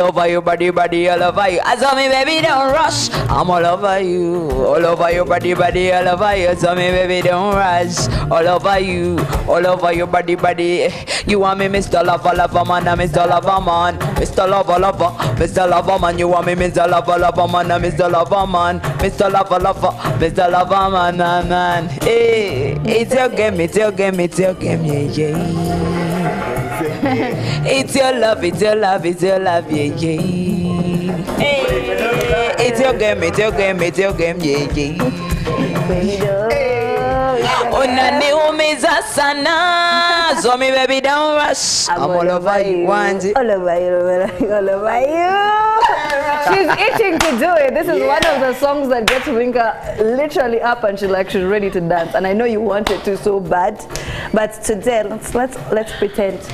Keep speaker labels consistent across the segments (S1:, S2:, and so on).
S1: over your body, body, all over you. I saw me, baby, don't rush. I'm all over you, all over your body, body, all over you. So me, baby, don't rush. All over you, all over your body, body. You want me, Mr. Lover, Lover Man, I'm Mr. Lover Man, Mr. Lover, Lover, Mr. Lover Man. You want me, Mr. Lover, Lover Man, I'm Mr. Lover Man, Mr. Lover, Lover, Mr. Lover Man, man, man. Hey, it's your game, it's your game, it's your game, yeah, yeah. It's your love, it's your love, it's your love, yeah, yeah. Hey, it's your game, it's your game, it's your game, yeah, yeah. Unaniumiza sana, so me baby don't rush. I'm all over you, Wanji.
S2: All over you, all over you, all over you. She's itching to do it. This is one of the songs that gets Vinka literally up and she's like she's ready to dance. And I know you wanted to so bad, but today let's let's let's pretend.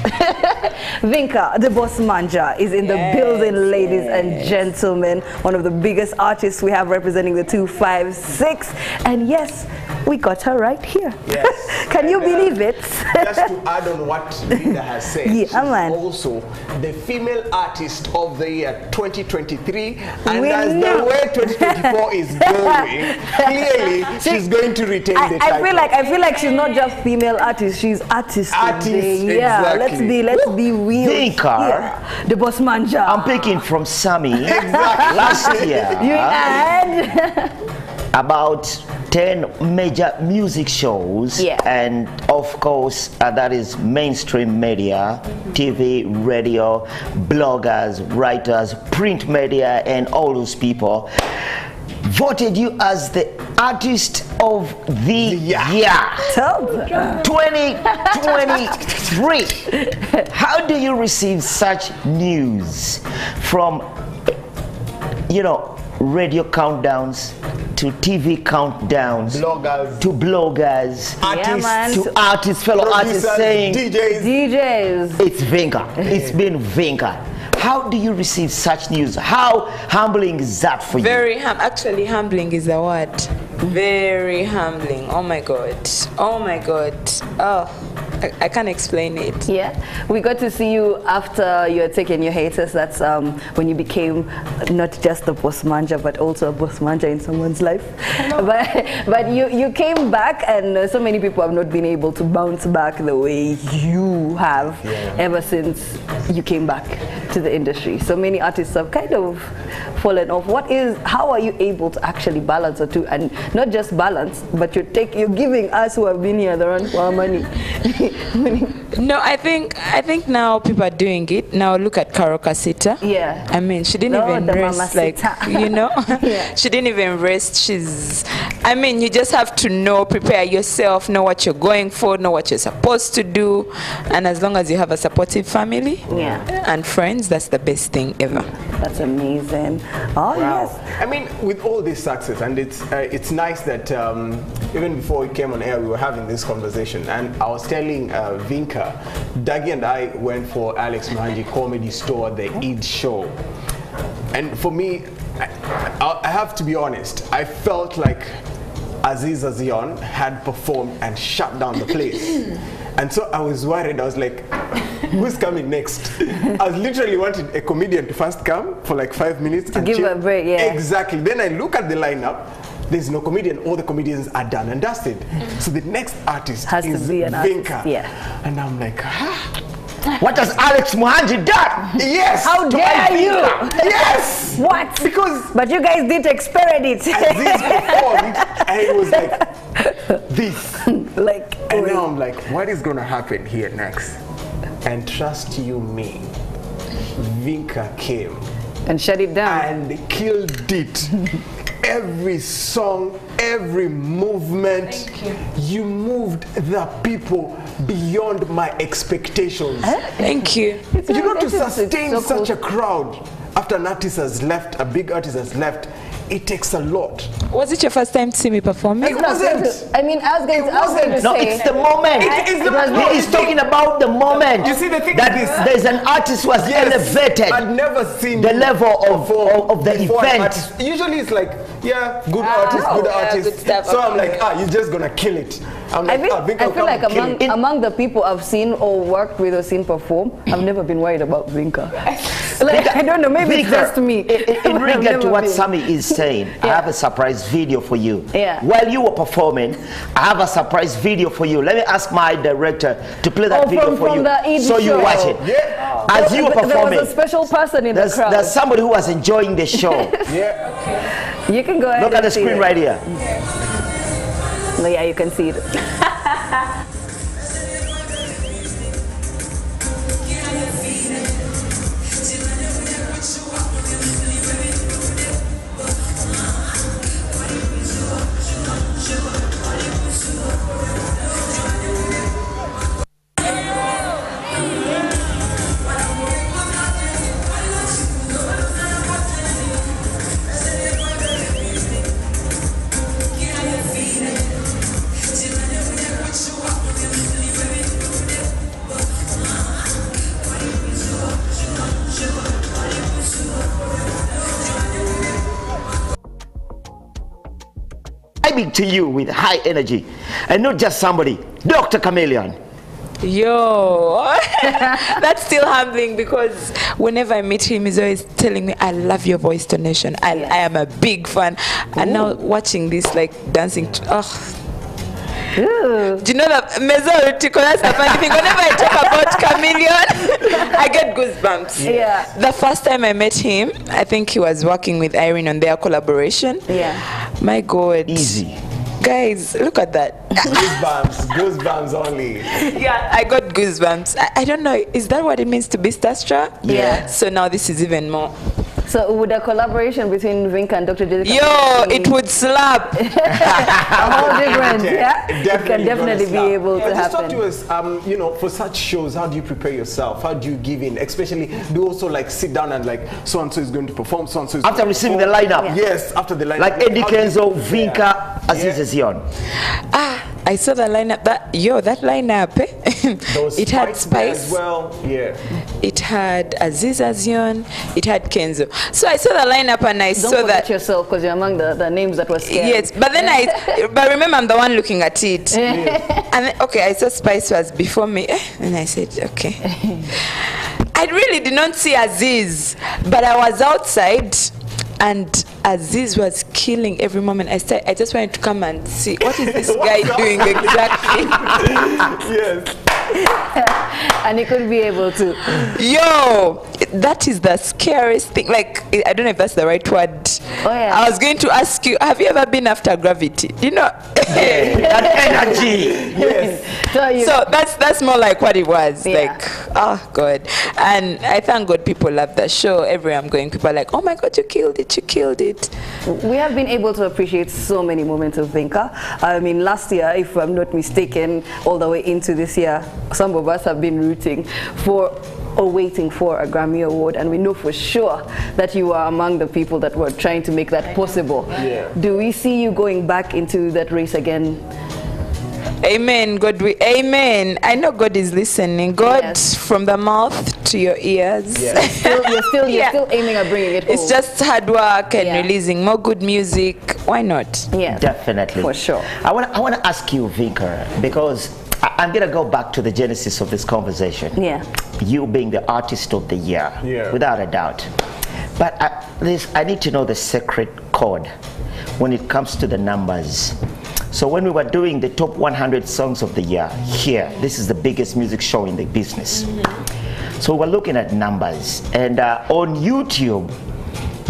S2: Vinka, the boss manja, is in the building, ladies and gentlemen. One of the biggest artists we have representing the 256. And yes, we got her right here.
S3: Yes.
S2: Can you
S3: And, uh,
S2: believe it?
S3: Just to add on what Linda has said,
S2: Yeah,
S3: she's also the female artist of the year 2023. And
S2: We
S3: as
S2: knew.
S3: the way 2024 is going, clearly she's going to retain
S2: I,
S3: the
S2: I
S3: title.
S2: feel like I feel like she's not just female artist, she's artist.
S3: Artist,
S2: today. Yeah, let's be let's be real.
S4: Vinka.
S2: here. The boss manja.
S4: I'm picking from Sammy
S3: Exactly.
S4: last year
S2: you and
S4: about 10 major music shows
S2: Yeah.
S4: and of course uh, that is mainstream media tv radio bloggers writers print media and all those people voted you as the artist of the
S3: year.
S4: year
S2: tell them.
S4: 2023. How do you receive such news from, you know, radio countdowns to TV countdowns
S3: Bloggers,
S4: to bloggers
S3: artists,
S2: man.
S4: to artists, fellow artists saying
S3: DJs.
S2: DJs.
S4: it's Vinka. It's been Vinka. How do you receive such news? How humbling is that for you?
S1: Very hum. Actually, humbling is the word. Very humbling. Oh my god. Oh my god. Oh, I, I can't explain it.
S2: Yeah, we got to see you after you had taken your haters. That's um, when you became not just a boss manja, but also a boss manja in someone's life. But but you you came back, and uh, so many people have not been able to bounce back the way you have ever since you came back to the industry. So many artists have kind of fallen off. What is? How are you able to actually balance the two, and not just balance, but you're take you're giving us who have been here the run for our money.
S1: No, I think I think now people are doing it. Now look at Karole Kasita.
S2: Yeah.
S1: I mean, she didn't
S2: No,
S1: even rest. Like you know,
S2: Yeah.
S1: she didn't even rest. She's. I mean, you just have to know, prepare yourself, know what you're going for, know what you're supposed to do, and as long as you have a supportive family
S2: Yeah.
S1: and friends, that's the best thing ever.
S2: That's amazing. Oh yes.
S3: I mean, with all this success, and it's uh, it's nice that um, even before we came on air, we were having this conversation, and I was telling uh, Vinka, Dagi and I went for Alex Muhangi Comedy Store, the Eid show, and for me, I, I, I have to be honest, I felt like Aziz Azion had performed and shut down the place. And so I was worried. I was like, who's coming next? I was literally wanted a comedian to first come for like five minutes to
S2: give a break, yeah.
S3: Exactly. Then I look at the lineup. There's no comedian. All the comedians are done and dusted. So the next artist
S2: Has to
S3: is
S2: be an artist,
S3: Vinka.
S2: yeah.
S3: And I'm like, ah,
S4: What has Alex Muhangi done?
S3: yes.
S2: How
S3: to
S2: dare you?
S3: Yes.
S2: What?
S3: Because
S2: But you guys didn't experience it.
S3: Aziz performed, and it was like this.
S2: like,
S3: And now I'm like, what is gonna happen here next? And trust you me, Vinka came
S2: and shut it down.
S3: and killed it. every song, every movement, you. moved the people beyond my expectations.
S1: Thank you.
S3: You know, to
S2: This is- it's
S3: sustain
S2: so
S3: such
S2: cool.
S3: a crowd after an artist has left, a big artist has left, it takes a lot.
S1: Was it your first time to see me perform?
S3: It wasn't.
S2: I mean, I was going,
S3: It
S2: to, I was going to.
S4: No,
S2: say.
S4: it's the moment.
S3: It is the moment.
S4: He is talking about the moment.
S3: You see, the thing
S4: that
S3: is
S4: there's an artist was elevated.
S3: I'd never seen
S4: the level of,
S3: perform
S4: of, of the
S3: before
S4: event.
S3: Usually it's like, yeah, good
S1: Ah,
S3: artist, good
S1: yeah,
S3: artist.
S1: good stuff.
S3: so I'm like, ah, you're just gonna kill it. I'm
S2: I
S3: like,
S2: feel,
S3: ah, Vinka
S2: I feel like among, among the people I've seen or worked with or seen perform, I've never been worried about Vinka. Like, I don't know, maybe it's just me.
S4: In, in- in regard to what
S2: been.
S4: Sammy is saying, I have a surprise video for you.
S2: Yeah.
S4: While you were performing, I have a surprise video for you. Let me ask my director to play that
S2: Oh,
S4: video
S2: from-
S4: for
S2: from
S4: you,
S2: the Eid
S4: so you watch it.
S3: Yeah.
S4: As you were
S2: There-
S4: performing,
S2: There was a special person in
S4: there's,
S2: the crowd.
S4: there's somebody who was enjoying the show.
S3: Yeah.
S2: you can go ahead
S4: Look at
S2: and
S4: the
S2: see
S4: screen
S2: it.
S4: right here.
S2: No, yeah, you can see it.
S4: Vibing to you with high energy, and not just somebody, Dr. Chameleone.
S1: Yo, that's still humbling because whenever I meet him, he's always telling me, "I love your voice donation. I, I am a big fan." And now watching this, like dancing, oh. Do you know that? Because that's the funny thing. Whenever I talk about Chameleone, I get goosebumps.
S2: Yeah.
S1: The first time I met him, I think he was working with Irene on their collaboration.
S2: Yeah.
S1: My God.
S4: Easy.
S1: Guys, look at that.
S3: Goosebumps. Goosebumps only.
S1: yeah, I got goosebumps. I, I don't know. Is that what it means to be starstruck?
S2: Yeah.
S1: So now this is even more.
S2: So would a collaboration between Vink and Dr. Jessica
S1: Yo,
S2: be
S1: it would slap.
S2: a whole different, yeah?
S3: Definitely
S2: it can definitely be
S3: slap.
S2: able
S3: But
S2: to
S3: just talk
S2: happen.
S3: to us, um, you know, for such shows, how do you prepare yourself? How do you give in? Especially, do you also like sit down and like, so and so is going to perform, so and so is
S4: After
S3: going to
S4: receiving the
S3: perform.
S4: lineup,
S3: Yes, after the lineup.
S4: like Eddie
S3: How
S4: Kenzo,
S3: prepare?
S4: Vinka, Aziz
S3: Yeah.
S4: Zion.
S1: ah, I saw the lineup. That yo, that lineup. Eh?
S3: Those
S1: it had Spice.
S3: As well, yeah.
S1: It had Aziz Azion. It had Kenzo. So I saw the lineup and I
S2: Don't
S1: saw
S2: forget
S1: that.
S2: yourself because you're among the, the names that were scared.
S1: Yes, but then I, but remember I'm the one looking at it. And then, okay, I saw Spice was before me, eh, and I said, okay. I really did not see Aziz, but I was outside, and Aziz was killing every moment. I said, I just wanted to come and see what is this guy doing exactly.
S3: yes.
S2: and he could be able to.
S1: Yo, that is the scariest thing. Like, I don't know if that's the right word.
S2: Oh, yeah.
S1: I was going to ask you, have you ever been after gravity? You know.
S4: that energy.
S3: Yes.
S2: So
S1: so that's that's more like what it was
S2: Yeah.
S1: like oh god and i thank god people love the show everywhere i'm going people are like oh my god you killed it you killed it
S2: we have been able to appreciate so many moments of Vinka. I mean, last year, if I'm not mistaken, all the way into this year, some of us have been rooting for or waiting for a Grammy Award, and we know for sure that you are among the people that were trying to make that possible.
S3: Yeah.
S2: Do we see you going back into that race again?
S1: Amen god we amen i know god is listening god
S2: Yes.
S1: from the mouth to your ears
S3: Yeah.
S2: Still, you're still, you're
S1: Yeah.
S2: still aiming at bringing it home.
S1: it's just hard work and
S2: Yeah.
S1: releasing more good music why not
S2: yeah,
S4: Definitely.
S2: For sure.
S4: I want to I want to ask you, Vinka, because I, I'm going to go back to the genesis of this conversation.
S2: Yeah.
S4: You being the artist of the year,
S3: Yeah.
S4: without a doubt. But I, this, I need to know the secret code when it comes to the numbers. So when we were doing the top 100 songs of the year here, this is the biggest music show in the business. So we're looking at numbers, and uh, on YouTube,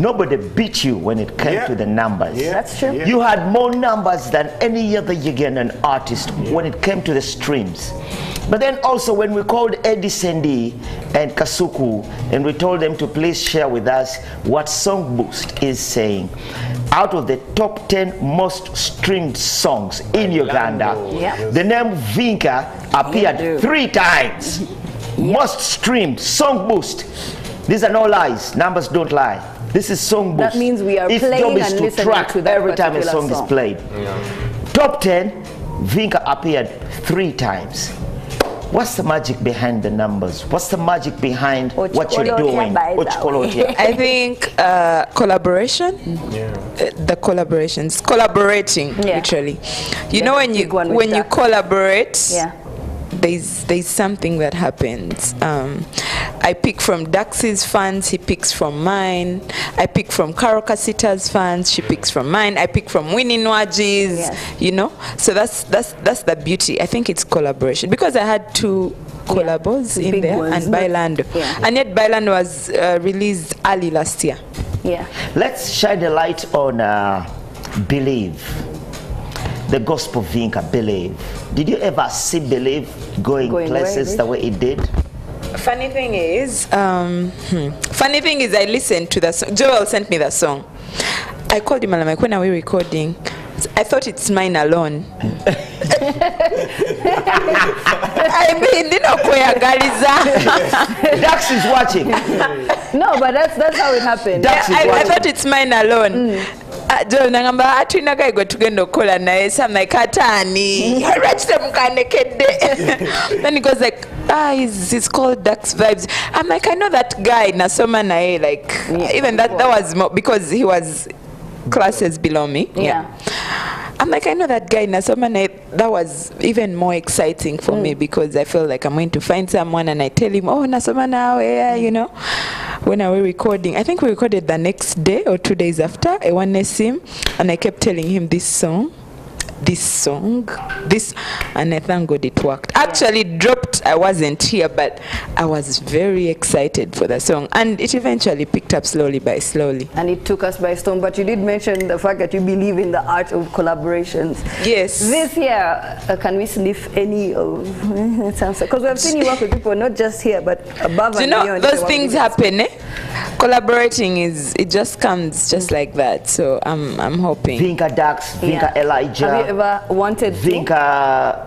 S4: nobody beat you when it came
S3: Yeah.
S4: to the numbers.
S3: Yeah.
S2: That's true.
S3: Yeah.
S4: You had more numbers than any other Ugandan artist when it came to the streams. But then also when we called Eddie Sendi and Kasuku and we told them to please share with us what Song Boost is saying. Out of the top 10 most streamed songs in Uganda,
S2: Yeah.
S4: the name Vinka appeared
S2: Yeah.
S4: three times. Most streamed, Song Boost. These are no lies, numbers don't lie. This is Song Boost.
S2: That means we are
S4: Its
S2: playing
S4: job is
S2: and
S4: to
S2: listening
S4: track
S2: to that
S4: every time a song,
S2: song.
S4: is played. Top 10, Vinka appeared three times. What's the magic behind the numbers? What's the magic behind what you're
S2: Ochikolotia
S4: doing?
S2: by the
S4: Ochikolotia.
S1: i think uh, collaboration
S3: Yeah.
S1: uh, the collaborations collaborating
S2: Yeah.
S1: literally you
S2: Yeah,
S1: know when you
S2: one with
S1: when you
S2: that.
S1: collaborate
S2: Yeah.
S1: there's there's something that happens um, I pick from Dax's fans, he picks from mine. I pick from Karole Kasita's fans, she picks from mine. I pick from Winnie Nwagi's,
S2: Yes.
S1: you know. So that's that's that's the beauty. I think it's collaboration because I had two collabos
S2: the
S1: in there
S2: ones,
S1: and
S2: not-
S1: Bailando.
S2: Yeah.
S1: And yet Bailando was uh, released early last year.
S2: Yeah.
S4: Let's shine the light on uh, Believe. The gospel Vinka, Believe. Did you ever see Believe going,
S2: Going where,
S4: places the way it did?
S1: Funny thing is, um, hmm, funny thing is, I listened to the song. Joel sent me the song. I called him and I'm like, when are we recording? I thought it's mine alone. I mean, you know, kweyagaliza.
S4: Dax is watching.
S2: No, but that's that's how it happened.
S4: Dax yeah, is
S1: I, I thought it's mine alone. Mm. Joel nagamba atulina gayi gwe tugenda okukola naye so I'm like atani lwaki temukanekedde then he goes like ah he's, he's called Dax Vibes I'm like I know that guy nasoma Nae, like
S2: Yeah,
S1: even that that was more because he was classes below me
S2: Yeah. yeah.
S1: I'm like I know that guy nasoma Nae, that was even more exciting for mm. me because I feel like I'm going to find someone and I tell him oh nasoma Nae, yeah, you know when are we recording I think we recorded the next day or two days after I wanted him and I kept telling him this song this song this and I thank God it worked actually dropped I wasn't here but I was very excited for the song and it eventually picked up slowly by slowly
S2: And it took us by storm. But you did mention the fact that you believe in the art of collaborations.
S1: yes
S2: This year, uh, can we sniff any of because we have seen you work with people not just here but above
S1: Do you know
S2: beyond.
S1: those things happen eh? Collaborating is it just comes just like that so i'm i'm hoping
S4: Vinka Dax, Vinka
S2: Yeah.
S4: Elijah,
S2: Have you ever wanted to?
S4: Vinka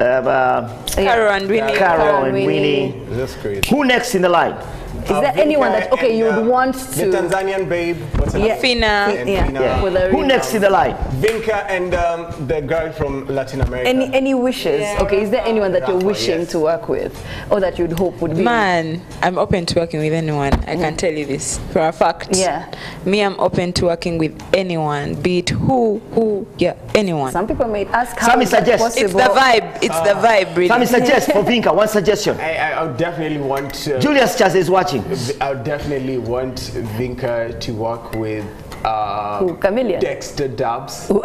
S4: uh,
S1: Carol and Winnie
S4: Carol and
S2: Winnie.
S4: Winnie.
S3: That's great.
S4: Who next in the line?
S2: Is there anyone that okay you would want to?
S3: The Tanzanian babe. What's her
S2: Yeah.
S3: name?
S1: Fina
S2: yeah.
S3: Fina.
S2: With a
S4: Who next in the line?
S3: Vinka and um, the girl from Latin America.
S2: Any any wishes? Okay, is there anyone that you're wishing
S3: yes.
S2: to work with, or that you'd hope would be?
S1: man i'm open to working with anyone i can tell you this for a fact
S2: Yeah.
S1: me i'm open to working with anyone be it who who yeah anyone
S2: Some people may ask how
S4: Sammy
S2: is that
S4: suggest.
S1: it's the vibe it's the vibe really
S4: Sammy suggest for Vinka, one suggestion.
S3: I, I, I would definitely want. Uh,
S4: Julius Chaz is watching.
S3: I definitely want Vinka to work with. Uh,
S2: Who, Chameleone?
S3: Dexter Dubs.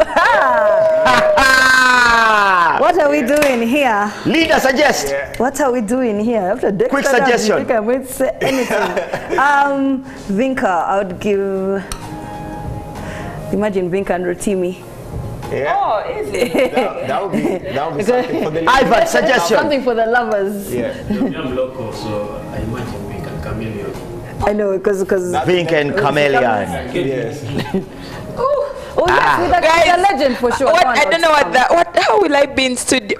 S2: What are we doing here?
S4: Leader suggest.
S3: Yeah.
S2: What are we doing here? After Dexter
S4: Quick
S2: Dubs, you
S4: suggestion.
S2: think I'm say anything. um, Vinka, I would give. Imagine Vinka and Rotimi.
S3: Yeah.
S1: oh is it
S3: That, that would be that would be something for the. lovers.
S4: Ivan suggestion.
S2: Something for the lovers.
S3: Yeah.
S5: I'm local, so I imagine we can chameleone.
S2: I know, because because.
S4: Vinka and Chameleone.
S3: Yes.
S2: Oh yes, with a,
S1: Guys,
S2: with a legend for sure.
S1: what i don't know what that what how will i be in studio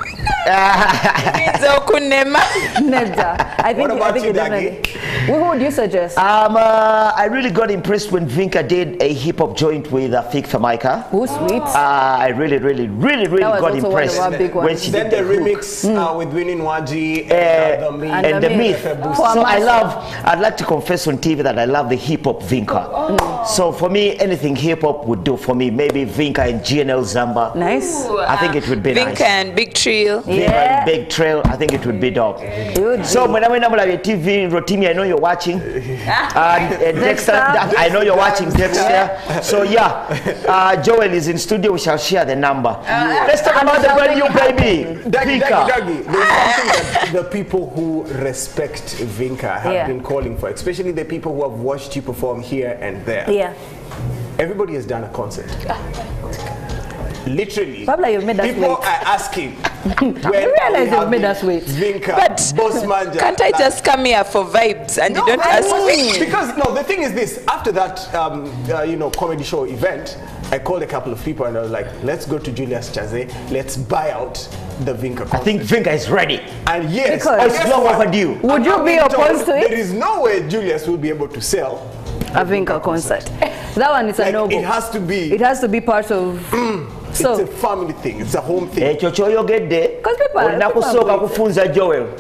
S1: Means okunema.
S2: Nedza. I think
S3: What
S2: I
S3: about
S2: think
S3: you,
S2: you definitely. Who would you suggest?
S4: Um, uh, I really got impressed when Vinka did a hip hop joint with uh, Fik Fameica.
S2: Who sweet?
S4: Uh, I really, really, really, really got
S2: also one of
S4: impressed when she
S3: Then
S4: did
S3: the
S4: the hook.
S3: remix uh, with Winnie
S4: Nwagi
S3: and uh, the Me.
S2: And
S4: and
S2: the
S4: the
S2: myth.
S4: myth.
S2: Who
S4: So
S2: I,
S4: I love, I'd like to confess on TV that I love the hip hop Vinka.
S2: Oh.
S4: So for me, anything hip hop would do for me. Maybe Vinka and GNL Zamba.
S2: Nice.
S4: I think it would be
S1: Vinka
S4: nice.
S1: and Big Trill.
S4: Vinka
S2: Yeah.
S4: and Big Trill, I think it would be dope.
S2: Good.
S4: So when I went on your TV, Rotimi, I know you're watching. And uh, Dexter, that- I know you're watching Dexter. So yeah, uh, Joel is in studio. We shall share the number. Let's talk about the brand new baby,
S3: Daggy,
S4: Vinka.
S3: Daggy, Daggy. There's something that the people who respect Vinka have
S2: Yeah.
S3: been calling for, especially the people who have watched you perform here and there.
S2: Yeah.
S3: Everybody has done a concert. Literally.
S2: Pablo, you've made us
S3: people
S2: wait.
S3: are asking. when
S2: You realize
S3: are we
S2: you've made us wait.
S3: Vinka,
S1: But
S3: Boss Manja.
S1: can't I just come here for vibes and you don't
S3: I
S1: ask me?
S3: Because no, the thing is this. After that, um, uh, you know, comedy show event, I called a couple of people and I was like, "Let's go to Julius Chaze. Let's buy out the Vinka." Concert.
S4: I think Vinka is ready.
S3: And yes,
S2: Because- It's
S3: guess
S4: long
S3: what?
S4: overdue.
S2: Would you be
S3: being told
S2: opposed to it?
S3: There is no way Julius will be able to sell.
S2: A Vinka concert. That one is a
S3: Like,
S2: no
S3: it has to be.
S2: It has to be part of.
S3: it's a
S2: So,
S3: family thing. It's a home thing.
S4: ekyo kyoyogedde
S2: 'Cause people-
S4: olina
S2: people
S4: kusooka
S2: are-
S4: kufunza joel.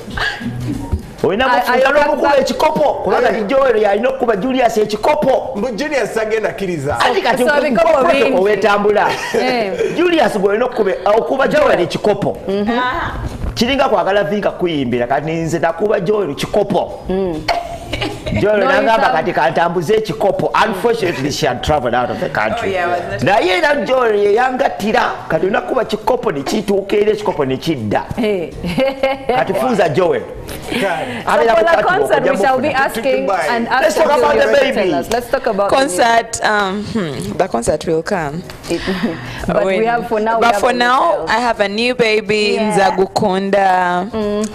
S4: Olina
S2: I- I-
S4: kufunza n'omukuba
S2: I-
S4: ekikopo. Kubanga ti joel yalina okukuba julius ekikopo.
S3: But Julius agenda akkiriza.
S4: ati kati
S2: So ebikopo bingi.
S4: owetambula
S2: Eh.
S4: julius gwolina okuba joel. Ekikopo. Kiringa kwagala vinka kuyimbira kati nze nakuba joel kikopo Joel
S2: No,
S4: nagamba kati kantambuze ekikopo unfortunately she had traveled out of the country
S1: Oh, yeah, na ye na
S4: naye era yanga yeyangattira kati kuwa kikopo ni chitu, era ekikopo ni chida.
S2: Hey.
S4: kati funza Joel
S2: So for the concert, we shall be asking and
S4: Let's talk about
S2: you
S4: the baby.
S2: us. Let's talk about the
S1: Concert, um, hmm, the concert will come.
S2: but but we have for now.
S1: But for now, I have a new baby,
S2: Yeah.
S1: Nzagukunda.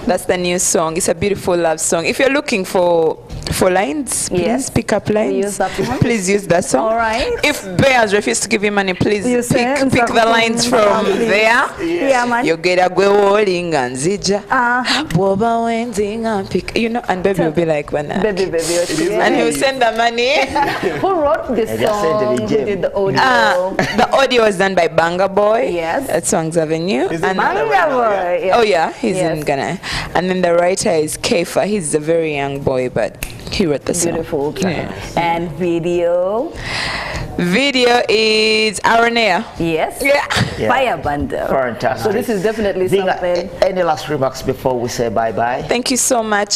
S1: That's the new song. It's a beautiful love song. If you're looking for for lines, please
S2: Yes.
S1: pick up lines.
S2: use that one.
S1: please use that song.
S2: All right.
S1: If Bears refuse to give you money, please
S2: You say
S1: pick, pick the lines from
S2: Nzagukunda,
S1: there.
S2: Yeah, man.
S1: yogera gwe woolinga nzija
S2: Uh-huh.
S1: bw'oba wenzinga mpika you know and baby will be like when
S2: Baby, baby, what you
S1: and he'll send the money
S2: Who wrote this
S4: I just sent
S2: song?
S4: the
S2: Who did the audio?
S1: Uh, the audio was done by Banga Boy
S2: Yes.
S1: at Swangz Avenue.
S3: Is it
S1: and
S3: Banga
S2: boy. Yeah.
S1: Oh yeah, he's in Ghana. And then the writer is Kefa. He's a very young boy, but he wrote the song.
S2: Beautiful track.
S1: Yeah.
S2: And video.
S1: Video is Aranea.
S2: Yes.
S1: Yeah.
S4: Yeah.
S2: Fire bundle.
S4: Fantastic.
S2: So this is definitely
S4: Zinga,
S2: something.
S4: any last remarks before we say bye bye?
S1: Thank you so much,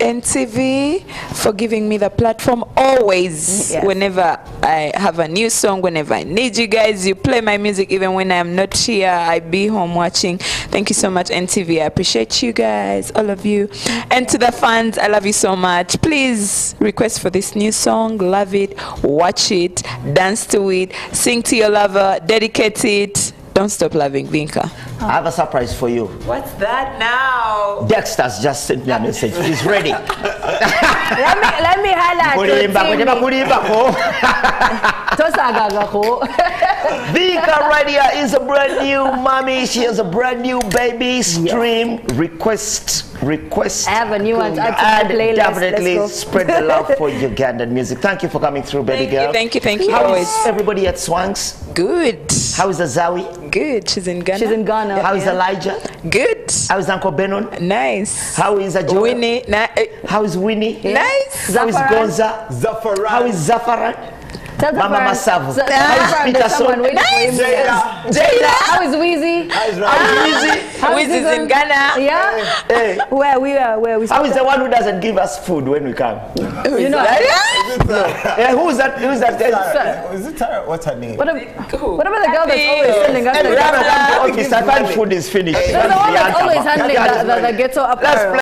S1: NTV, for giving me the platform. Always,
S2: Yes.
S1: whenever I have a new song, whenever I need you guys, you play my music. Even when I'm not here, I be home watching. Thank you so much, NTV. I appreciate you guys, all of you, and to the fans, I love you so much. Please request for this new song. Love it, watch it, dance to it, sing to your lover, dedicate it. Don't stop loving Vinka.
S4: I have a surprise for you.
S1: What's that now?
S4: Dexter's just sent me a message. He's ready.
S2: let me let me highlight.
S4: Kulimba,
S2: your
S4: kujeba
S2: team.
S4: kulimbako.
S2: Tosagagako.
S4: Vika Radio is a brand new mommy. She has a brand new baby. Stream, request, request.
S2: I have a new one to add to
S4: and
S2: my playlist.
S4: definitely
S2: Let's go.
S4: spread the love for Ugandan music. Thank you for coming through, baby
S1: Thank you,
S4: girl.
S1: thank you, thank you.
S4: How
S1: Always
S4: is everybody at Swangz?
S1: good.
S4: How is Azawi?
S1: Good. She's in Ghana.
S2: She's in Ghana.
S4: How is
S2: yeah.
S4: Elijah?
S1: Good.
S4: How is Uncle Benon?
S1: Nice.
S4: How is Joel?
S1: Winnie. Ni- eh,
S4: How is Winnie?
S1: Nice.
S4: How is
S2: Zafaran.
S4: Gonza?
S3: Zafaran.
S4: How is Zafaran?
S2: Tell
S4: Mama
S2: Zafaran-
S4: Masavu.
S2: Z-
S4: How is Peter
S2: there's someone
S4: Son?
S2: waiting for him.
S3: Jada.
S1: Jada.
S2: How is Weezy?
S3: How is ah.
S4: How
S3: Ravi?
S4: is Lizzie?
S2: How
S1: Wiz is
S2: he
S1: in Ghana.
S2: Yeah.
S4: Hey,
S2: Where we are, where we
S4: how is the one who doesn't give us food when we come?
S2: You know.
S4: Yeah, who is that? Who is that?
S3: Tara. Is it Tara? What's her name?
S2: What, ab- what about the girl that's always sending us
S4: Every
S2: the,
S4: time I come to
S3: Give
S4: office, I find food is finished.
S2: the one that's always handling the, the, the ghetto
S4: Let's
S2: apparel?